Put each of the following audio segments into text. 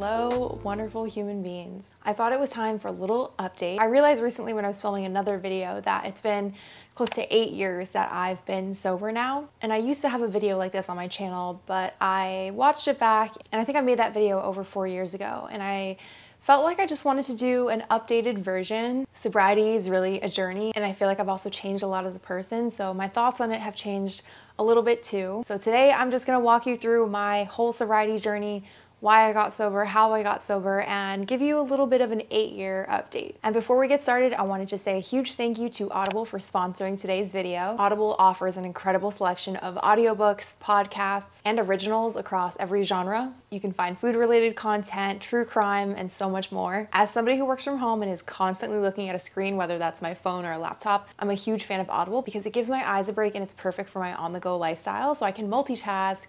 Hello, wonderful human beings. I thought it was time for a little update. I realized recently when I was filming another video that it's been close to eight years that I've been sober now. And I used to have a video like this on my channel, but I watched it back and I think I made that video over four years ago. And I felt like I just wanted to do an updated version. Sobriety is really a journey and I feel like I've also changed a lot as a person so my thoughts on it have changed a little bit too. So today I'm just gonna walk you through my whole sobriety journey, why I got sober, how I got sober, and give you a little bit of an eight year update. And before we get started, I wanted to say a huge thank you to Audible for sponsoring today's video. Audible offers an incredible selection of audiobooks, podcasts, and originals across every genre. You can find food related content, true crime, and so much more. As somebody who works from home and is constantly looking at a screen, whether that's my phone or a laptop, I'm a huge fan of Audible because it gives my eyes a break and it's perfect for my on the go lifestyle so I can multitask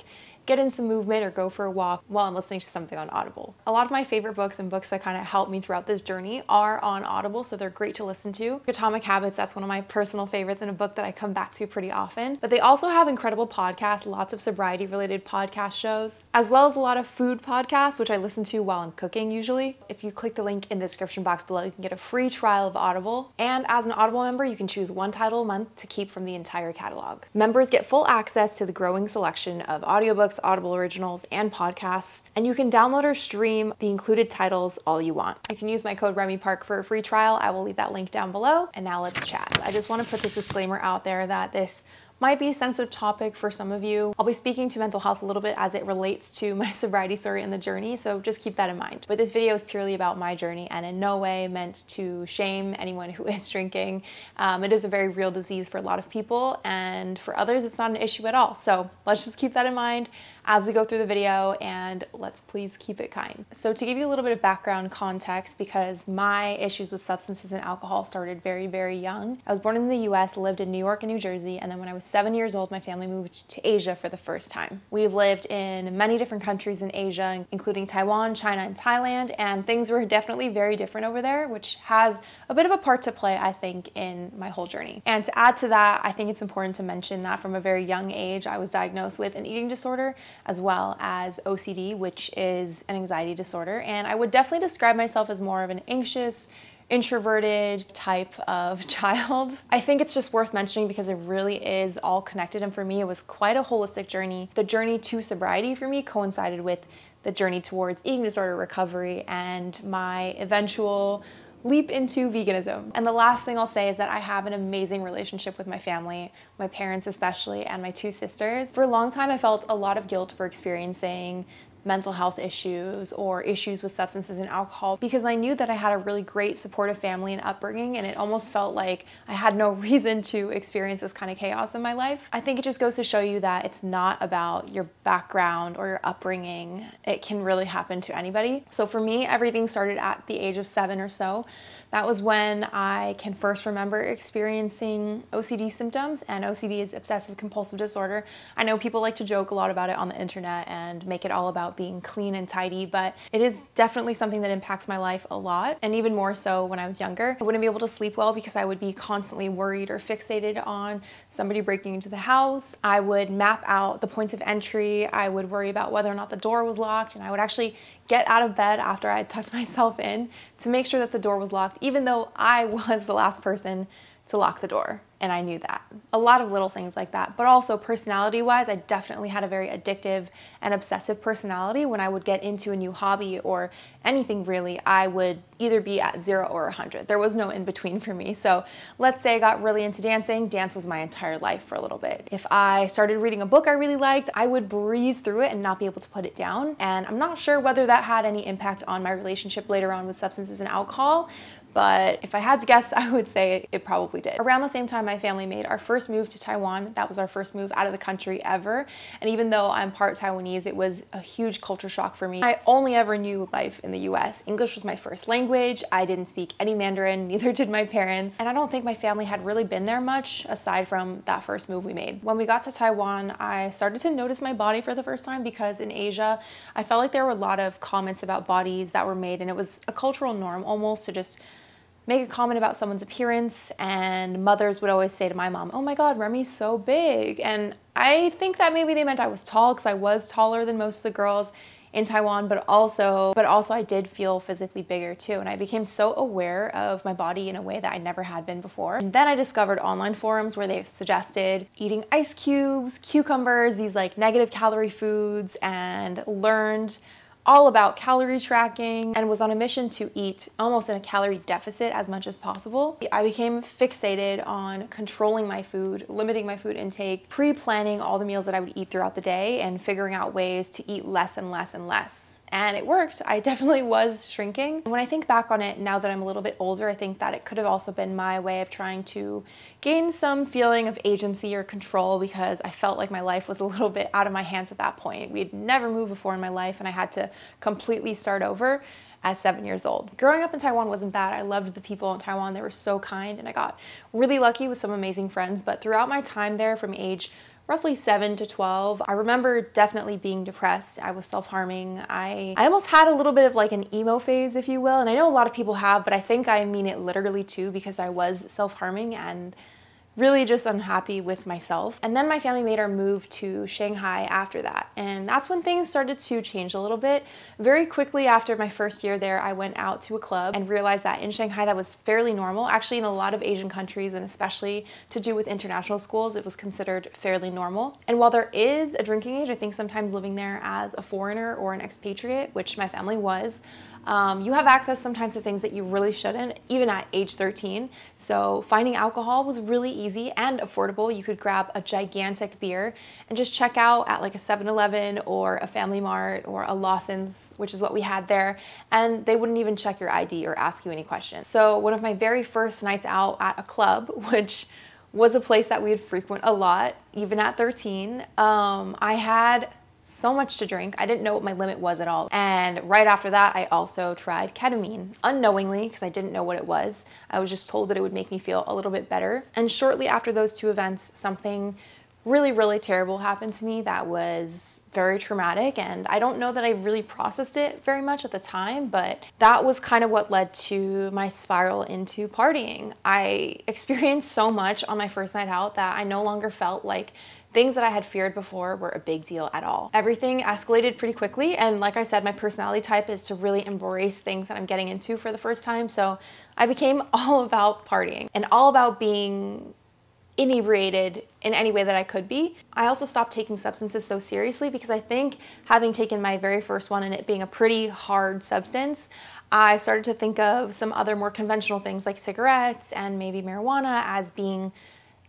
get in some movement or go for a walk while I'm listening to something on Audible. A lot of my favorite books and books that kind of help me throughout this journey are on Audible, so they're great to listen to. Atomic Habits, that's one of my personal favorites and a book that I come back to pretty often. But they also have incredible podcasts, lots of sobriety related podcast shows, as well as a lot of food podcasts, which I listen to while I'm cooking usually. If you click the link in the description box below, you can get a free trial of Audible. And as an Audible member, you can choose one title a month to keep from the entire catalog. Members get full access to the growing selection of audiobooks, Audible originals, and podcasts, and you can download or stream the included titles all you want. You can use my code Remy Park for a free trial. I will leave that link down below. And now let's chat. I just want to put this disclaimer out there that this might be a sensitive topic for some of you. I'll be speaking to mental health a little bit as it relates to my sobriety story and the journey, so just keep that in mind. But this video is purely about my journey and in no way meant to shame anyone who is drinking. Um, it is a very real disease for a lot of people, and for others, it's not an issue at all. So let's just keep that in mind as we go through the video and let's please keep it kind. So to give you a little bit of background context, because my issues with substances and alcohol started very, very young. I was born in the US, lived in New York and New Jersey, and then when I was seven years old, my family moved to Asia for the first time. We've lived in many different countries in Asia, including Taiwan, China, and Thailand, and things were definitely very different over there, which has a bit of a part to play, I think, in my whole journey. And to add to that, I think it's important to mention that from a very young age, I was diagnosed with an eating disorder as well as OCD, which is an anxiety disorder. And I would definitely describe myself as more of an anxious, introverted type of child. I think it's just worth mentioning because it really is all connected. And for me, it was quite a holistic journey. The journey to sobriety for me coincided with the journey towards eating disorder recovery and my eventual leap into veganism. And the last thing I'll say is that I have an amazing relationship with my family, my parents especially, and my two sisters. For a long time, I felt a lot of guilt for experiencing mental health issues or issues with substances and alcohol because I knew that I had a really great supportive family and upbringing and it almost felt like I had no reason to experience this kind of chaos in my life. I think it just goes to show you that it's not about your background or your upbringing. It can really happen to anybody. So for me, everything started at the age of seven or so. That was when I can first remember experiencing OCD symptoms, and OCD is obsessive compulsive disorder. I know people like to joke a lot about it on the internet and make it all about being clean and tidy, but it is definitely something that impacts my life a lot, and even more so when I was younger. I wouldn't be able to sleep well because I would be constantly worried or fixated on somebody breaking into the house. I would map out the points of entry. I would worry about whether or not the door was locked, and I would actually get out of bed after I had tucked myself in to make sure that the door was locked, even though I was the last person to lock the door and I knew that. A lot of little things like that, but also personality wise, I definitely had a very addictive and obsessive personality. When I would get into a new hobby or anything really, I would either be at zero or 100. There was no in between for me. So let's say I got really into dancing, dance was my entire life for a little bit. If I started reading a book I really liked, I would breeze through it and not be able to put it down. And I'm not sure whether that had any impact on my relationship later on with substances and alcohol, but if I had to guess, I would say it probably did. Around the same time, my family made our first move to Taiwan. That was our first move out of the country ever. And even though I'm part Taiwanese, it was a huge culture shock for me. I only ever knew life in the US. English was my first language. I didn't speak any Mandarin, neither did my parents. And I don't think my family had really been there much aside from that first move we made. When we got to Taiwan, I started to notice my body for the first time because in Asia, I felt like there were a lot of comments about bodies that were made and it was a cultural norm almost to just make a comment about someone's appearance and mothers would always say to my mom, oh my God, Remy's so big. And I think that maybe they meant I was tall because I was taller than most of the girls in Taiwan, but also but also I did feel physically bigger too. And I became so aware of my body in a way that I never had been before. And then I discovered online forums where they suggested eating ice cubes, cucumbers, these like negative calorie foods, and learned all about calorie tracking and was on a mission to eat almost in a calorie deficit as much as possible. I became fixated on controlling my food, limiting my food intake, pre-planning all the meals that I would eat throughout the day and figuring out ways to eat less and less and less and it worked. I definitely was shrinking. When I think back on it now that I'm a little bit older, I think that it could have also been my way of trying to gain some feeling of agency or control because I felt like my life was a little bit out of my hands at that point. We had never moved before in my life and I had to completely start over at seven years old. Growing up in Taiwan wasn't bad. I loved the people in Taiwan. They were so kind and I got really lucky with some amazing friends. But throughout my time there from age roughly 7 to 12. I remember definitely being depressed. I was self-harming. I, I almost had a little bit of like an emo phase, if you will. And I know a lot of people have, but I think I mean it literally too because I was self-harming and really just unhappy with myself. And then my family made our move to Shanghai after that. And that's when things started to change a little bit. Very quickly after my first year there, I went out to a club and realized that in Shanghai that was fairly normal. Actually, in a lot of Asian countries and especially to do with international schools, it was considered fairly normal. And while there is a drinking age, I think sometimes living there as a foreigner or an expatriate, which my family was, um, you have access sometimes to things that you really shouldn't, even at age 13. So finding alcohol was really easy and affordable. You could grab a gigantic beer and just check out at like a 7-Eleven or a Family Mart or a Lawson's, which is what we had there, and they wouldn't even check your ID or ask you any questions. So one of my very first nights out at a club, which was a place that we would frequent a lot, even at 13, um, I had so much to drink. I didn't know what my limit was at all. And right after that, I also tried ketamine unknowingly because I didn't know what it was. I was just told that it would make me feel a little bit better. And shortly after those two events, something really, really terrible happened to me that was very traumatic. And I don't know that I really processed it very much at the time, but that was kind of what led to my spiral into partying. I experienced so much on my first night out that I no longer felt like things that I had feared before were a big deal at all. Everything escalated pretty quickly. And like I said, my personality type is to really embrace things that I'm getting into for the first time. So I became all about partying and all about being inebriated in any way that I could be. I also stopped taking substances so seriously because I think having taken my very first one and it being a pretty hard substance, I started to think of some other more conventional things like cigarettes and maybe marijuana as being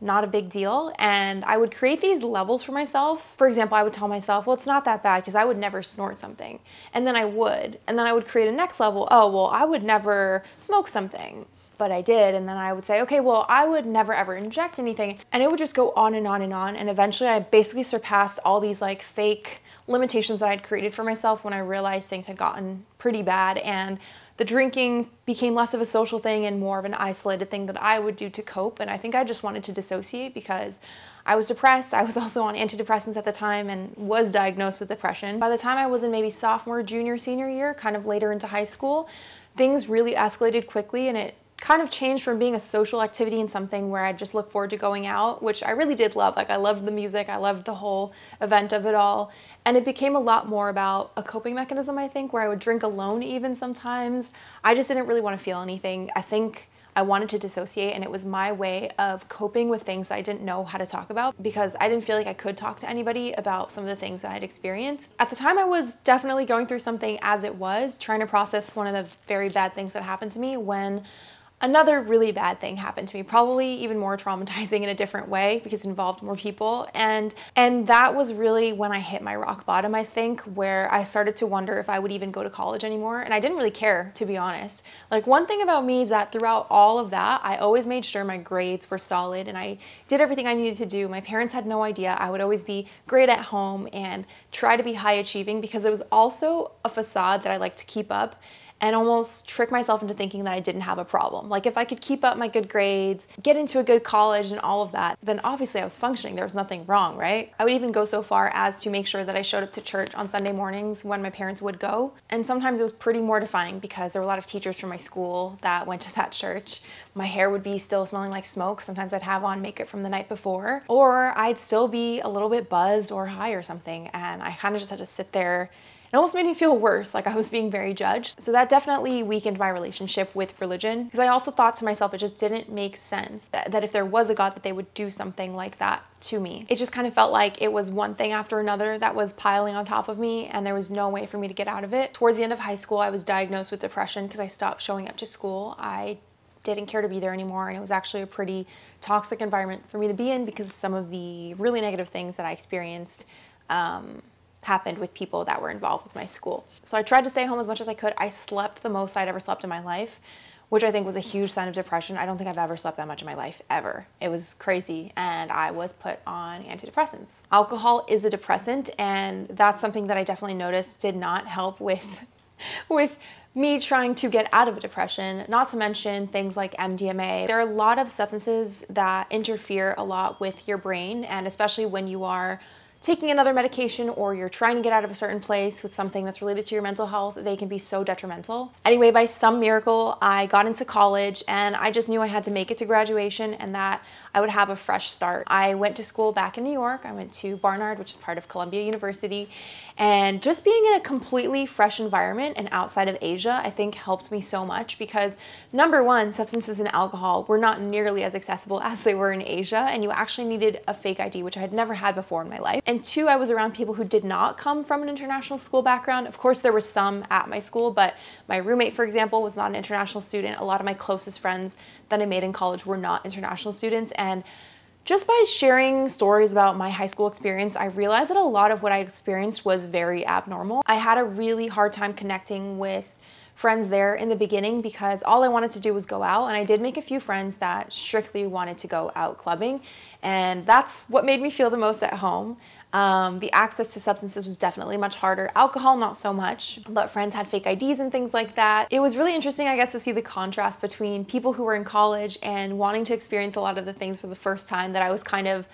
not a big deal. And I would create these levels for myself. For example, I would tell myself, well, it's not that bad because I would never snort something. And then I would. And then I would create a next level. Oh, well, I would never smoke something. But I did. And then I would say, okay, well, I would never ever inject anything. And it would just go on and on and on. And eventually I basically surpassed all these like fake limitations that I'd created for myself when I realized things had gotten pretty bad. And the drinking became less of a social thing and more of an isolated thing that I would do to cope. And I think I just wanted to dissociate because I was depressed. I was also on antidepressants at the time and was diagnosed with depression. By the time I was in maybe sophomore, junior, senior year, kind of later into high school, things really escalated quickly and it kind of changed from being a social activity and something where I just look forward to going out, which I really did love. Like I loved the music, I loved the whole event of it all. And it became a lot more about a coping mechanism, I think, where I would drink alone even sometimes. I just didn't really want to feel anything. I think I wanted to dissociate and it was my way of coping with things I didn't know how to talk about because I didn't feel like I could talk to anybody about some of the things that I'd experienced. At the time I was definitely going through something as it was, trying to process one of the very bad things that happened to me when Another really bad thing happened to me, probably even more traumatizing in a different way because it involved more people. And and that was really when I hit my rock bottom, I think, where I started to wonder if I would even go to college anymore. And I didn't really care, to be honest. Like one thing about me is that throughout all of that, I always made sure my grades were solid and I did everything I needed to do. My parents had no idea. I would always be great at home and try to be high achieving because it was also a facade that I like to keep up and almost trick myself into thinking that I didn't have a problem. Like if I could keep up my good grades, get into a good college and all of that, then obviously I was functioning. There was nothing wrong, right? I would even go so far as to make sure that I showed up to church on Sunday mornings when my parents would go. And sometimes it was pretty mortifying because there were a lot of teachers from my school that went to that church. My hair would be still smelling like smoke. Sometimes I'd have on makeup from the night before, or I'd still be a little bit buzzed or high or something. And I kind of just had to sit there it almost made me feel worse, like I was being very judged. So that definitely weakened my relationship with religion because I also thought to myself it just didn't make sense that, that if there was a God that they would do something like that to me. It just kind of felt like it was one thing after another that was piling on top of me and there was no way for me to get out of it. Towards the end of high school, I was diagnosed with depression because I stopped showing up to school. I didn't care to be there anymore and it was actually a pretty toxic environment for me to be in because some of the really negative things that I experienced um, happened with people that were involved with my school. So I tried to stay home as much as I could. I slept the most I'd ever slept in my life, which I think was a huge sign of depression. I don't think I've ever slept that much in my life, ever. It was crazy, and I was put on antidepressants. Alcohol is a depressant, and that's something that I definitely noticed did not help with with me trying to get out of a depression, not to mention things like MDMA. There are a lot of substances that interfere a lot with your brain, and especially when you are taking another medication or you're trying to get out of a certain place with something that's related to your mental health, they can be so detrimental. Anyway, by some miracle, I got into college and I just knew I had to make it to graduation and that I would have a fresh start. I went to school back in New York. I went to Barnard, which is part of Columbia University, and just being in a completely fresh environment and outside of Asia, I think helped me so much because number one, substances and alcohol were not nearly as accessible as they were in Asia, and you actually needed a fake ID, which I had never had before in my life. And two, I was around people who did not come from an international school background. Of course, there were some at my school, but my roommate, for example, was not an international student. A lot of my closest friends that I made in college were not international students, and just by sharing stories about my high school experience, I realized that a lot of what I experienced was very abnormal. I had a really hard time connecting with friends there in the beginning because all I wanted to do was go out and I did make a few friends that strictly wanted to go out clubbing and that's what made me feel the most at home. Um, the access to substances was definitely much harder. Alcohol, not so much, but friends had fake IDs and things like that. It was really interesting, I guess, to see the contrast between people who were in college and wanting to experience a lot of the things for the first time that I was kind of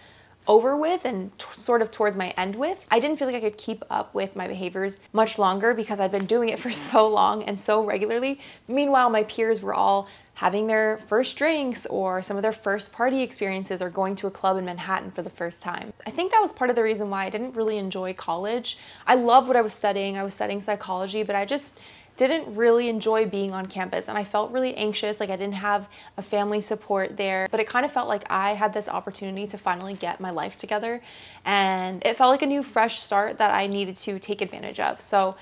over with and sort of towards my end with. I didn't feel like I could keep up with my behaviors much longer because I'd been doing it for so long and so regularly. Meanwhile, my peers were all having their first drinks or some of their first party experiences or going to a club in Manhattan for the first time. I think that was part of the reason why I didn't really enjoy college. I loved what I was studying. I was studying psychology, but I just didn't really enjoy being on campus and I felt really anxious, like I didn't have a family support there, but it kind of felt like I had this opportunity to finally get my life together and it felt like a new fresh start that I needed to take advantage of. So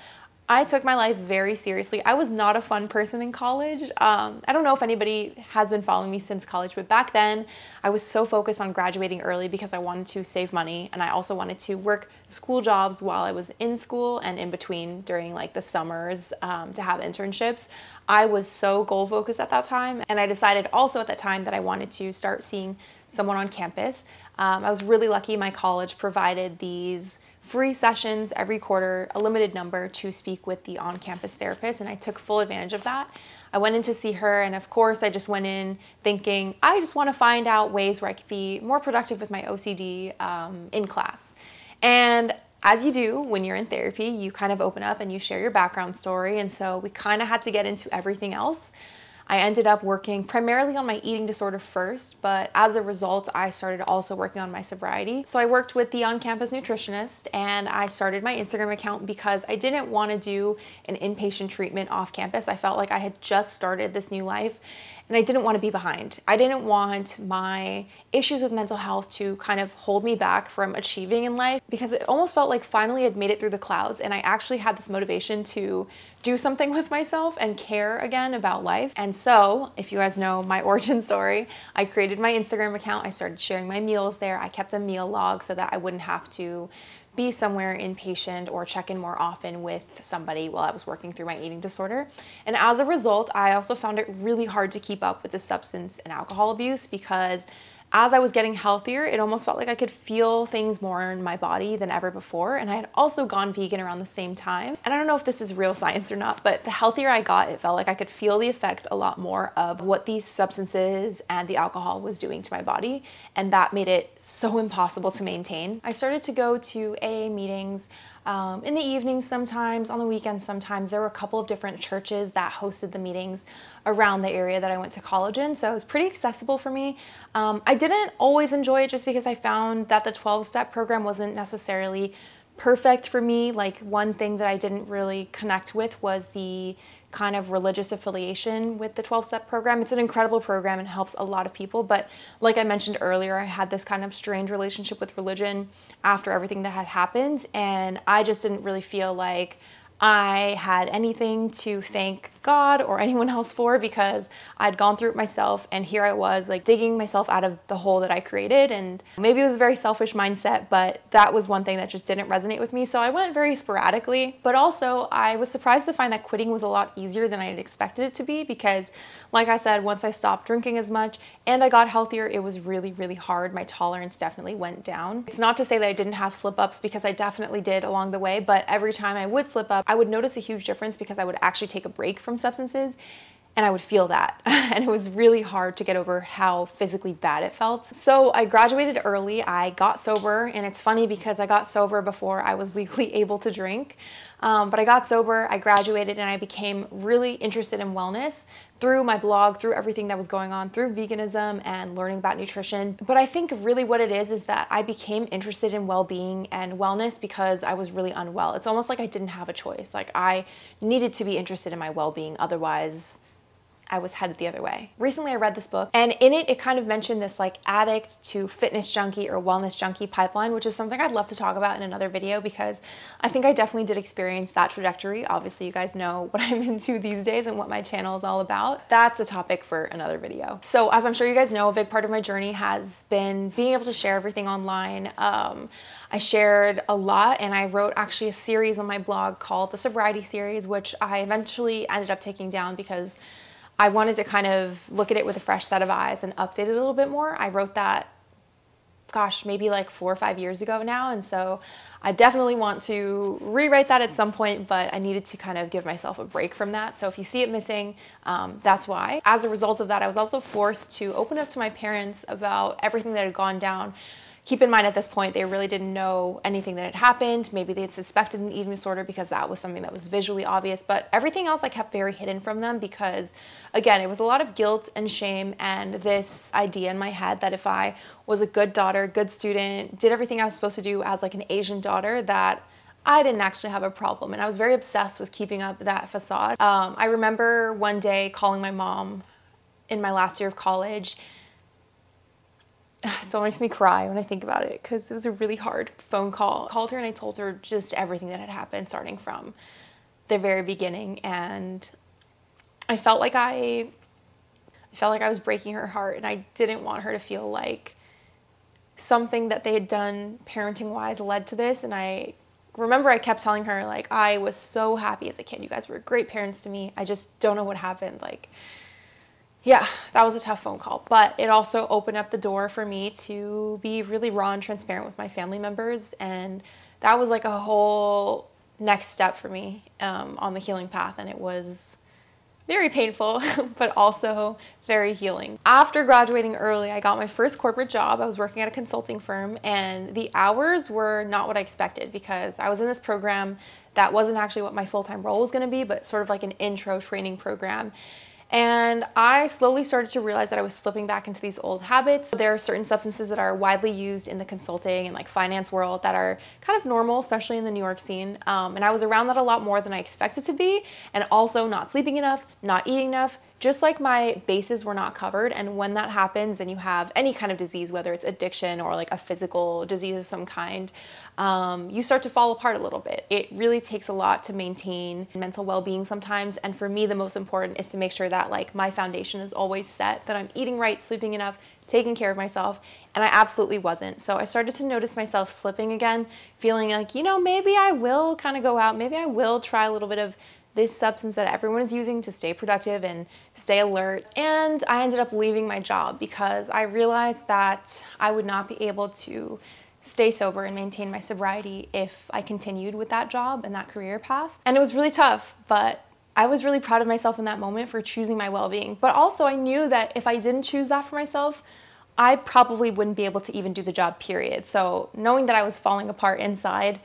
I took my life very seriously. I was not a fun person in college. Um, I don't know if anybody has been following me since college, but back then I was so focused on graduating early because I wanted to save money and I also wanted to work school jobs while I was in school and in between during like the summers um, to have internships. I was so goal focused at that time and I decided also at that time that I wanted to start seeing someone on campus. Um, I was really lucky my college provided these free sessions every quarter, a limited number to speak with the on-campus therapist, and I took full advantage of that. I went in to see her, and of course, I just went in thinking, I just want to find out ways where I could be more productive with my OCD um, in class. And as you do when you're in therapy, you kind of open up and you share your background story, and so we kind of had to get into everything else. I ended up working primarily on my eating disorder first, but as a result, I started also working on my sobriety. So I worked with the on-campus nutritionist and I started my Instagram account because I didn't want to do an inpatient treatment off campus. I felt like I had just started this new life and I didn't want to be behind. I didn't want my issues with mental health to kind of hold me back from achieving in life because it almost felt like finally I'd made it through the clouds and I actually had this motivation to do something with myself and care again about life. And so, if you guys know my origin story, I created my Instagram account. I started sharing my meals there. I kept a meal log so that I wouldn't have to be somewhere inpatient or check in more often with somebody while I was working through my eating disorder. And as a result, I also found it really hard to keep up with the substance and alcohol abuse because as I was getting healthier, it almost felt like I could feel things more in my body than ever before. And I had also gone vegan around the same time. And I don't know if this is real science or not, but the healthier I got, it felt like I could feel the effects a lot more of what these substances and the alcohol was doing to my body. And that made it so impossible to maintain. I started to go to AA meetings um, in the evenings sometimes, on the weekends sometimes. There were a couple of different churches that hosted the meetings around the area that I went to college in, so it was pretty accessible for me. Um, I didn't always enjoy it just because I found that the 12 step program wasn't necessarily perfect for me. Like one thing that I didn't really connect with was the kind of religious affiliation with the 12 step program. It's an incredible program and helps a lot of people. But like I mentioned earlier, I had this kind of strange relationship with religion after everything that had happened. And I just didn't really feel like I had anything to thank God or anyone else for because I'd gone through it myself and here I was like digging myself out of the hole that I created and maybe it was a very selfish mindset but that was one thing that just didn't resonate with me. So I went very sporadically but also I was surprised to find that quitting was a lot easier than I had expected it to be because like I said once I stopped drinking as much and I got healthier it was really really hard. My tolerance definitely went down. It's not to say that I didn't have slip ups because I definitely did along the way but every time I would slip up I would notice a huge difference because I would actually take a break from substances and I would feel that. and it was really hard to get over how physically bad it felt. So I graduated early, I got sober, and it's funny because I got sober before I was legally able to drink. Um, but I got sober, I graduated, and I became really interested in wellness through my blog, through everything that was going on, through veganism and learning about nutrition. But I think really what it is is that I became interested in well being and wellness because I was really unwell. It's almost like I didn't have a choice. Like I needed to be interested in my well being, otherwise, I was headed the other way. Recently I read this book and in it it kind of mentioned this like addict to fitness junkie or wellness junkie pipeline which is something I'd love to talk about in another video because I think I definitely did experience that trajectory. Obviously you guys know what I'm into these days and what my channel is all about. That's a topic for another video. So as I'm sure you guys know a big part of my journey has been being able to share everything online. Um, I shared a lot and I wrote actually a series on my blog called the sobriety series which I eventually ended up taking down because I wanted to kind of look at it with a fresh set of eyes and update it a little bit more. I wrote that, gosh, maybe like four or five years ago now. And so I definitely want to rewrite that at some point, but I needed to kind of give myself a break from that. So if you see it missing, um, that's why. As a result of that, I was also forced to open up to my parents about everything that had gone down keep in mind at this point, they really didn't know anything that had happened. Maybe they had suspected an eating disorder because that was something that was visually obvious, but everything else I kept very hidden from them because, again, it was a lot of guilt and shame and this idea in my head that if I was a good daughter, good student, did everything I was supposed to do as like an Asian daughter, that I didn't actually have a problem. And I was very obsessed with keeping up that facade. Um, I remember one day calling my mom in my last year of college it makes me cry when I think about it because it was a really hard phone call. I called her and I told her just everything that had happened starting from the very beginning and I felt like I I felt like I was breaking her heart and I didn't want her to feel like something that they had done parenting wise led to this and I remember I kept telling her like I was so happy as a kid. You guys were great parents to me. I just don't know what happened like yeah, that was a tough phone call, but it also opened up the door for me to be really raw and transparent with my family members. And that was like a whole next step for me um, on the healing path. And it was very painful, but also very healing. After graduating early, I got my first corporate job. I was working at a consulting firm, and the hours were not what I expected because I was in this program that wasn't actually what my full time role was going to be, but sort of like an intro training program. And I slowly started to realize that I was slipping back into these old habits. There are certain substances that are widely used in the consulting and like finance world that are kind of normal, especially in the New York scene. Um, and I was around that a lot more than I expected to be. And also not sleeping enough, not eating enough, just like my bases were not covered. And when that happens and you have any kind of disease, whether it's addiction or like a physical disease of some kind, um, you start to fall apart a little bit. It really takes a lot to maintain mental well-being sometimes. And for me, the most important is to make sure that like my foundation is always set, that I'm eating right, sleeping enough, taking care of myself, and I absolutely wasn't. So I started to notice myself slipping again, feeling like, you know, maybe I will kind of go out, maybe I will try a little bit of this substance that everyone is using to stay productive and stay alert. And I ended up leaving my job because I realized that I would not be able to stay sober and maintain my sobriety if I continued with that job and that career path. And it was really tough, but I was really proud of myself in that moment for choosing my well being. But also, I knew that if I didn't choose that for myself, I probably wouldn't be able to even do the job, period. So, knowing that I was falling apart inside,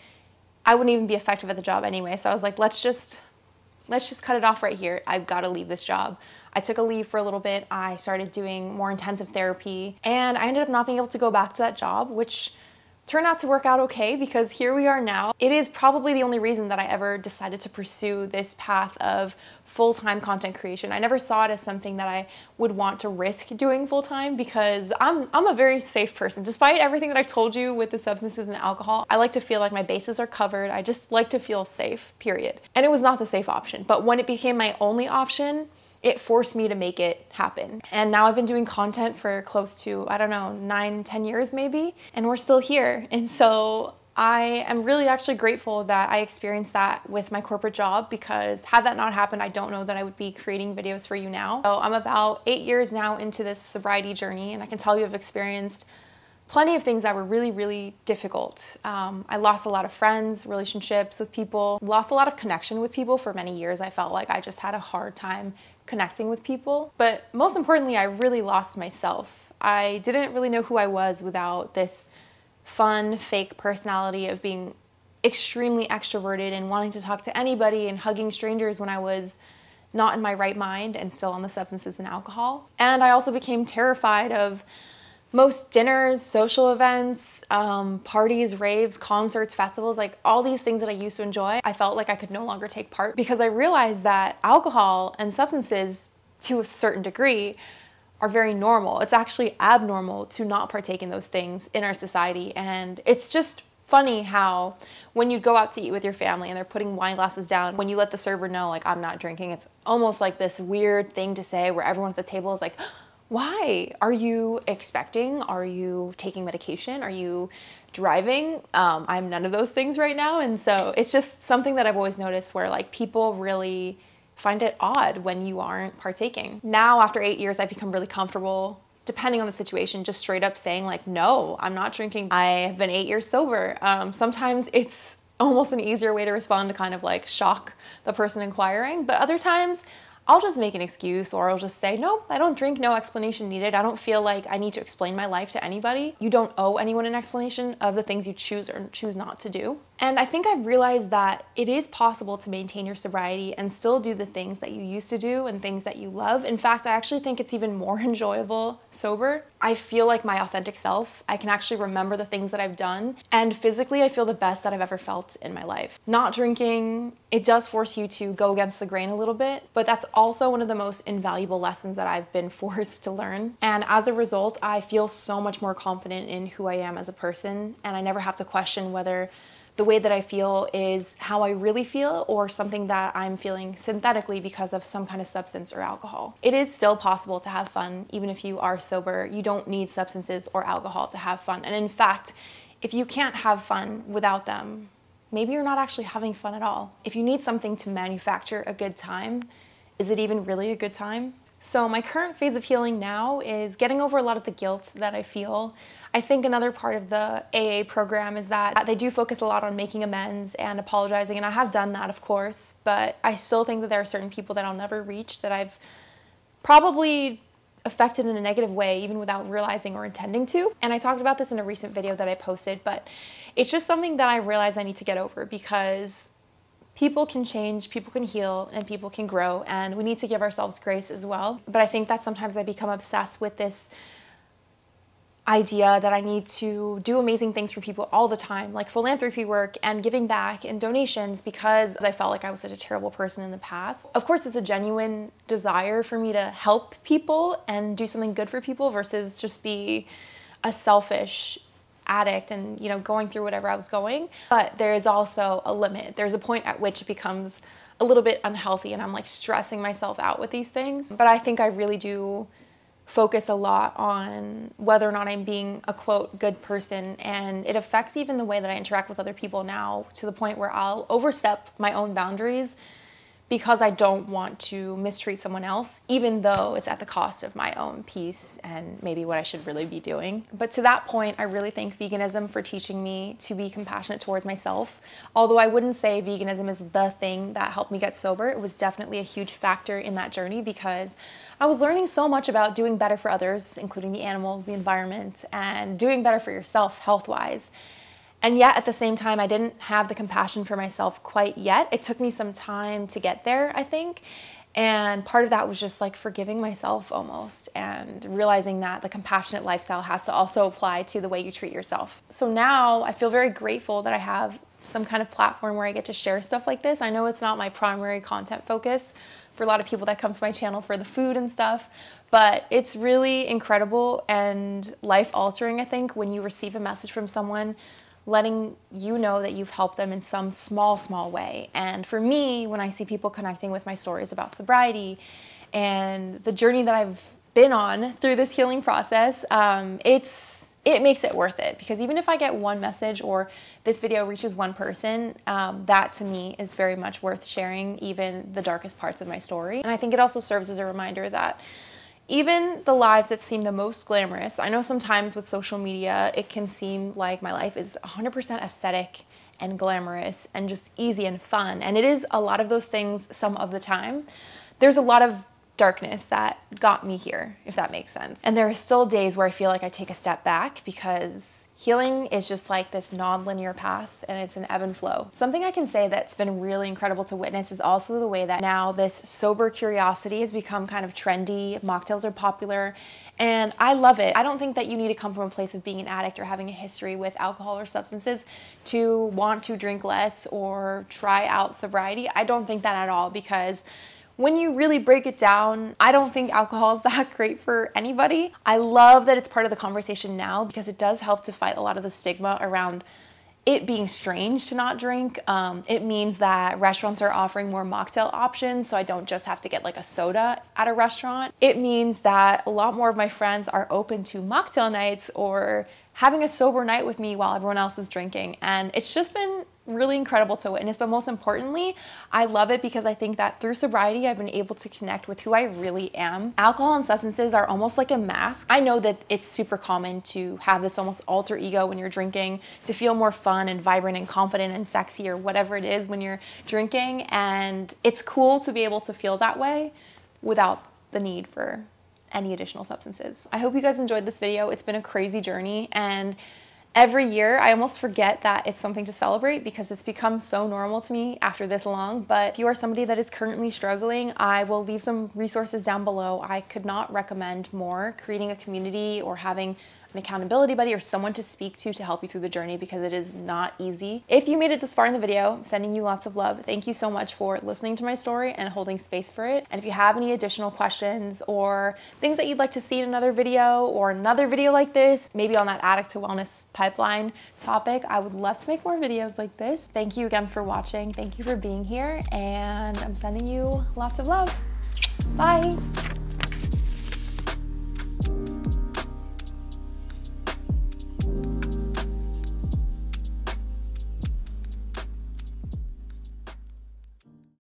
I wouldn't even be effective at the job anyway. So, I was like, let's just let's just cut it off right here. I've got to leave this job. I took a leave for a little bit. I started doing more intensive therapy and I ended up not being able to go back to that job, which turned out to work out okay because here we are now. It is probably the only reason that I ever decided to pursue this path of full-time content creation. I never saw it as something that I would want to risk doing full-time because I'm I'm a very safe person. Despite everything that I've told you with the substances and alcohol, I like to feel like my bases are covered. I just like to feel safe, period. And it was not the safe option. But when it became my only option, it forced me to make it happen. And now I've been doing content for close to, I don't know, nine, ten years maybe, and we're still here. And so I am really actually grateful that I experienced that with my corporate job because had that not happened, I don't know that I would be creating videos for you now. So I'm about eight years now into this sobriety journey, and I can tell you I've experienced plenty of things that were really, really difficult. Um, I lost a lot of friends, relationships with people, lost a lot of connection with people for many years. I felt like I just had a hard time connecting with people. But most importantly, I really lost myself. I didn't really know who I was without this fun, fake personality of being extremely extroverted and wanting to talk to anybody and hugging strangers when I was not in my right mind and still on the substances and alcohol. And I also became terrified of most dinners, social events, um, parties, raves, concerts, festivals, like all these things that I used to enjoy, I felt like I could no longer take part because I realized that alcohol and substances, to a certain degree, are very normal. It's actually abnormal to not partake in those things in our society. And it's just funny how when you go out to eat with your family and they're putting wine glasses down, when you let the server know, like, I'm not drinking, it's almost like this weird thing to say where everyone at the table is like, why? Are you expecting? Are you taking medication? Are you driving? Um, I'm none of those things right now. And so it's just something that I've always noticed where like people really find it odd when you aren't partaking. Now, after eight years, I've become really comfortable depending on the situation, just straight up saying like, no, I'm not drinking. I have been eight years sober. Um, sometimes it's almost an easier way to respond to kind of like shock the person inquiring, but other times I'll just make an excuse or I'll just say, no, I don't drink, no explanation needed. I don't feel like I need to explain my life to anybody. You don't owe anyone an explanation of the things you choose or choose not to do. And I think I've realized that it is possible to maintain your sobriety and still do the things that you used to do and things that you love. In fact, I actually think it's even more enjoyable sober. I feel like my authentic self. I can actually remember the things that I've done. And physically, I feel the best that I've ever felt in my life. Not drinking, it does force you to go against the grain a little bit, but that's also one of the most invaluable lessons that I've been forced to learn. And as a result, I feel so much more confident in who I am as a person. And I never have to question whether the way that I feel is how I really feel or something that I'm feeling synthetically because of some kind of substance or alcohol. It is still possible to have fun even if you are sober. You don't need substances or alcohol to have fun. And in fact, if you can't have fun without them, maybe you're not actually having fun at all. If you need something to manufacture a good time, is it even really a good time? So my current phase of healing now is getting over a lot of the guilt that I feel. I think another part of the AA program is that they do focus a lot on making amends and apologizing, and I have done that, of course, but I still think that there are certain people that I'll never reach that I've probably affected in a negative way even without realizing or intending to. And I talked about this in a recent video that I posted, but it's just something that I realize I need to get over because people can change, people can heal, and people can grow, and we need to give ourselves grace as well. But I think that sometimes I become obsessed with this idea that I need to do amazing things for people all the time, like philanthropy work and giving back and donations because I felt like I was such a terrible person in the past. Of course, it's a genuine desire for me to help people and do something good for people versus just be a selfish addict and you know going through whatever I was going. But there is also a limit. There's a point at which it becomes a little bit unhealthy and I'm like stressing myself out with these things. But I think I really do focus a lot on whether or not I'm being a quote good person. And it affects even the way that I interact with other people now to the point where I'll overstep my own boundaries because I don't want to mistreat someone else, even though it's at the cost of my own peace and maybe what I should really be doing. But to that point, I really thank veganism for teaching me to be compassionate towards myself. Although I wouldn't say veganism is the thing that helped me get sober, it was definitely a huge factor in that journey because I was learning so much about doing better for others, including the animals, the environment, and doing better for yourself health wise. And yet at the same time, I didn't have the compassion for myself quite yet. It took me some time to get there, I think. And part of that was just like forgiving myself almost and realizing that the compassionate lifestyle has to also apply to the way you treat yourself. So now I feel very grateful that I have some kind of platform where I get to share stuff like this. I know it's not my primary content focus for a lot of people that come to my channel for the food and stuff, but it's really incredible and life altering, I think, when you receive a message from someone letting you know that you've helped them in some small, small way. And for me, when I see people connecting with my stories about sobriety and the journey that I've been on through this healing process, um, it's it makes it worth it because even if I get one message or this video reaches one person, um, that to me is very much worth sharing, even the darkest parts of my story. And I think it also serves as a reminder that even the lives that seem the most glamorous, I know sometimes with social media, it can seem like my life is 100% aesthetic and glamorous and just easy and fun. And it is a lot of those things some of the time. There's a lot of darkness that got me here, if that makes sense. And there are still days where I feel like I take a step back because Healing is just like this non-linear path and it's an ebb and flow. Something I can say that's been really incredible to witness is also the way that now this sober curiosity has become kind of trendy. Mocktails are popular and I love it. I don't think that you need to come from a place of being an addict or having a history with alcohol or substances to want to drink less or try out sobriety. I don't think that at all because when you really break it down, I don't think alcohol is that great for anybody. I love that it's part of the conversation now because it does help to fight a lot of the stigma around it being strange to not drink. Um, it means that restaurants are offering more mocktail options, so I don't just have to get like a soda at a restaurant. It means that a lot more of my friends are open to mocktail nights or having a sober night with me while everyone else is drinking. And it's just been really incredible to witness. But most importantly, I love it because I think that through sobriety, I've been able to connect with who I really am. Alcohol and substances are almost like a mask. I know that it's super common to have this almost alter ego when you're drinking, to feel more fun and vibrant and confident and sexy or whatever it is when you're drinking. And it's cool to be able to feel that way without the need for any additional substances. I hope you guys enjoyed this video. It's been a crazy journey and every year I almost forget that it's something to celebrate because it's become so normal to me after this long. But if you are somebody that is currently struggling, I will leave some resources down below. I could not recommend more creating a community or having an accountability buddy or someone to speak to to help you through the journey because it is not easy. If you made it this far in the video, I'm sending you lots of love. Thank you so much for listening to my story and holding space for it. And if you have any additional questions or things that you'd like to see in another video or another video like this, maybe on that addict to wellness pipeline topic, I would love to make more videos like this. Thank you again for watching. Thank you for being here and I'm sending you lots of love. Bye.